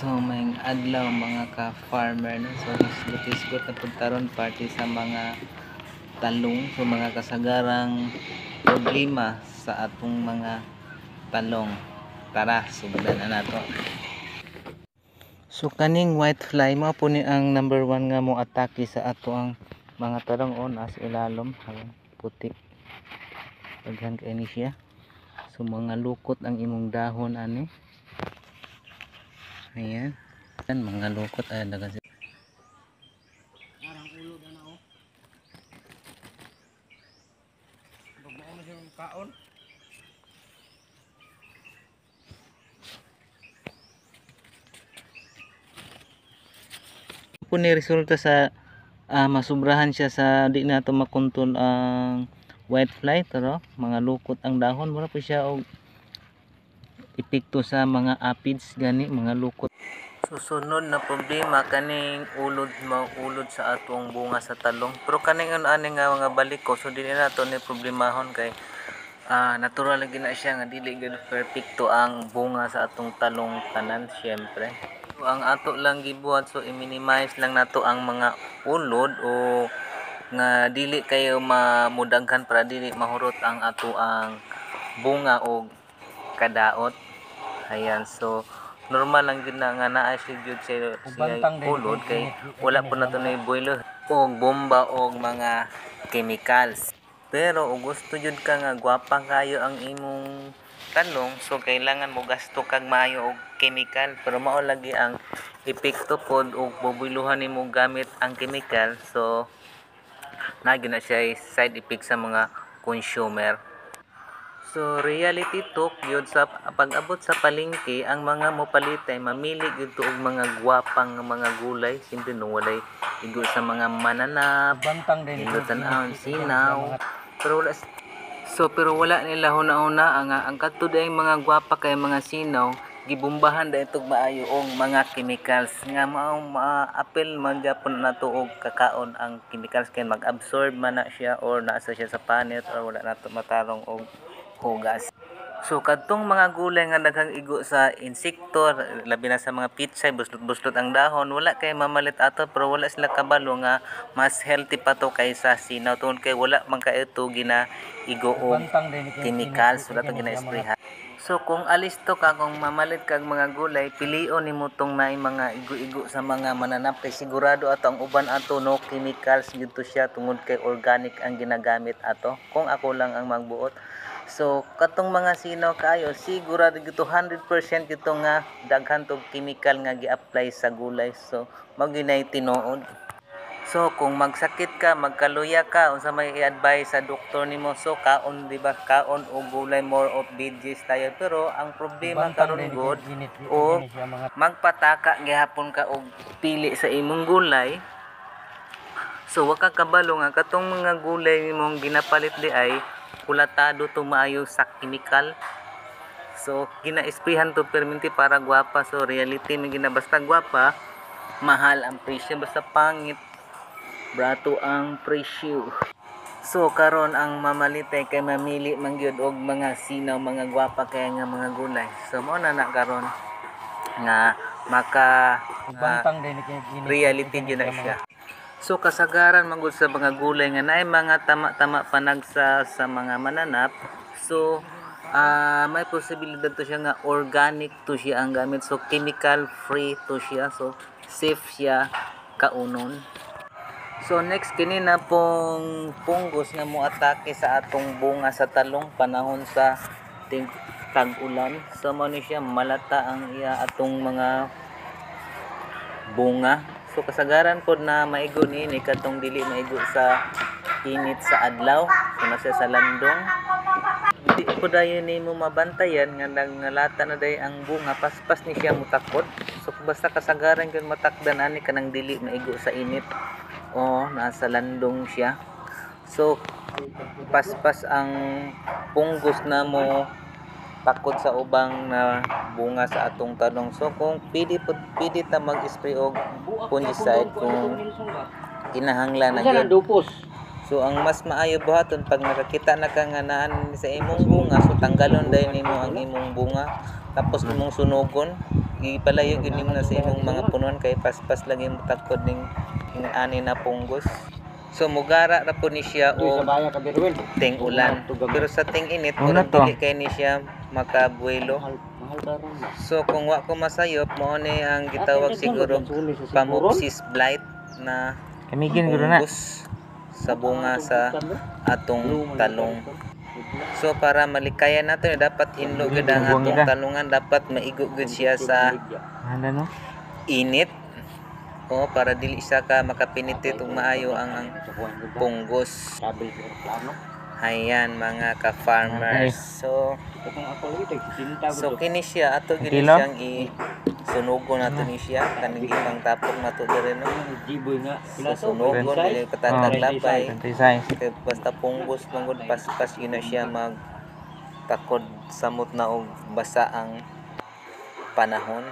So may adlaw mga ka-farmer no. So hisgot-hisgot na pagkaroon party sa mga talong so mga kasagarang problema sa atong mga talong. Tara, sugdan na nato. So kaning white fly mo po ni ang number one nga mo atake sa ato ang mga talong on as ilalom Ayan, putik. Daghan kay ni siya. So mga lukot ang imong dahon ani. Ayan. Ayan, mga lukot ay dagan sila. Arang ulo na na oh. Na siyang kaon. po ni resulta sa ah, masubrahan siya sa di nato makontrol ang white fly pero mga lukot ang dahon wala po siya og epekto sa mga aphids gani mga lukot. Susunod na problema kaning ulod maulod sa atong bunga sa talong. Pero kaning ano nga mga balik ko so dili nato ni problemahon kay ah natural lagi na siya nga dili gid perfecto ang bunga sa atong talong tanan syempre. So, ang ato lang gibuhat so i-minimize lang nato ang mga ulod o nga dili kayo mamudaghan para dili mahurot ang ato ang bunga o kadaot ayan so normal lang gid na nga naa siya gyud sa siya din ulod kung kay wala po na na boiler o bomba o mga chemicals. Pero o gusto jud ka nga gwapa kayo ang imong talong so kailangan mo gasto kag maayo og chemical. Pero mao lagi ang epekto pod og bobiluhan nimo gamit ang chemical. So na na siya side effect sa mga consumer So reality talk yun sa pag-abot sa palengke ang mga mopalit ay mamili gyud og mga gwapang mga gulay simple no walay igo sa mga mananap Bantang din. Nindot tanawon sinaw. Pero wala So pero wala nila huna-huna ang ang kadto day mga gwapa kay mga sinaw gibumbahan da itog maayo og mga chemicals nga mao ma-apel man gyapon nato og kakaon ang chemicals kay mag-absorb man na siya or nasa siya sa panit or wala nato matarong og hugas. So kadtong mga gulay nga daghang igo sa insekto, labi na sa mga pitsay, buslot-buslot ang dahon, wala kay mamalit ato pero wala sila kabalo nga mas healthy pa to kaysa sinaw tungod kay wala man kay ito gina igo din. chemicals wala to gina-sprayhan. So kung alis to ka kung mamalit kag mga gulay, pilion nimo tong naay mga igo-igo sa mga mananap kay sigurado ato ang uban ato no chemicals gyud to siya tungod kay organic ang ginagamit ato. Kung ako lang ang magbuot. So katong mga sinaw kayo sigurado gyud to 100% gyud to nga daghan to chemical nga gi-apply sa gulay. So mao ginay tinuod. So kung magsakit ka, magkaluya ka, unsa may i-advise sa doktor nimo so kaon di ba kaon o gulay more of veggies tayo pero ang problema karon god o magpataka gihapon ka og pili sa imong gulay so wa ka kabalo nga katong mga gulay nimong ginapalit di ay kulatado to maayo sa chemical so gina-sprayhan to perminti para gwapa so reality may ginabasta gwapa mahal ang presyo basta pangit brato ang presyo so karon ang mamalite kay mamili man gyud og mga sinaw mga gwapa kay nga mga gulay so mo na na karon nga maka din. reality yun na siya. So kasagaran manggod sa mga gulay nga naay mga tama-tama panagsa sa mga mananap. So ah may posibilidad to siya nga organic to siya ang gamit. So chemical free to siya. So safe siya kaunon. So next kini na pong punggos nga mo atake sa atong bunga sa talong panahon sa tag-ulan. So mo siya malata ang iya atong mga bunga. So kasagaran pod na maigo niini katong dili maigo sa init sa adlaw. So nasa sa landong. Di ko dayon ni mo mabantayan nga nangalata na day ang bunga paspas ni siya mutakod. So basta kasagaran gyud matakdan ani kanang dili maigo sa init o nasa landong siya. So paspas ang punggos na mo takot sa ubang na bunga sa atong tanong. So kung pili pili ta mag-spray og fungicide kung kinahanglan na gyud. So ang mas maayo buhaton pag nakakita na ka nga naan sa imong bunga? So tanggalon dahil nimo ang imong bunga. Tapos imong sunugon. Ipalayo gyud nimo na sa imong mga punuan. Kay paspas lang imong takod ning ani na punggos so mugara ra po ni siya o ting ulan pero sa ting init Una murag to. dili kay ni siya makabuelo. So kung wa ko masayop mao ni ang gitawag siguro pamopsis blight na Kamigin guro na. sa bunga sa atong talong. So para malikayan nato dapat hinlo gud ang atong talungan. Dapat maigo gud siya sa Ano no? init o para dili siya ka makapinitit ug maayo ang, ang punggos. Sabi ko plano. Hayan mga ka-farmers. So 60 so kini siya ato gini siyang i sunugon nato ni siya kaning ipang tapok nato diri no. Jiboy nga. So sunugon dili pataglag lapay. 26. Kaya basta punggos lang gud paspas yun na siya mag takod samot na og basa ang panahon